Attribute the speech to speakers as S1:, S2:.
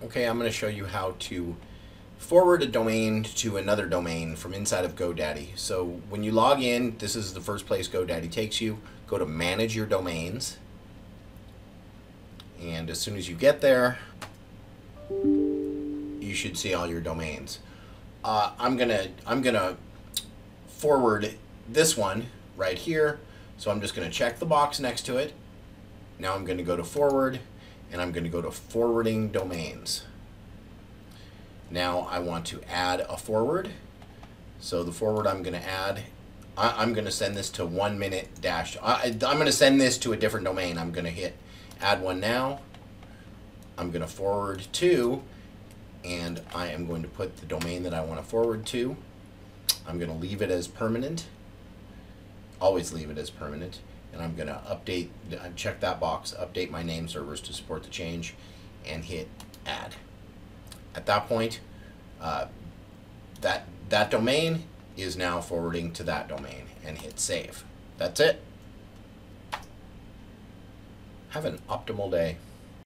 S1: Okay, I'm going to show you how to forward a domain to another domain from inside of GoDaddy. So when you log in, this is the first place GoDaddy takes you. Go to manage your domains. And as soon as you get there, you should see all your domains. Uh, I'm gonna I'm gonna forward this one right here. So I'm just gonna check the box next to it. Now I'm gonna go to forward and I'm gonna go to forwarding domains. Now I want to add a forward. So the forward I'm going to add, I, am going to send this to one minute dash. I, I'm going to send this to a different domain. I'm going to hit add one now. I'm going to forward to, and I am going to put the domain that I want to forward to. I'm going to leave it as permanent. Always leave it as permanent. And I'm going to update, check that box, update my name servers to support the change, and hit add. At that point, uh, that, that domain is now forwarding to that domain and hit save. That's it. Have an optimal day.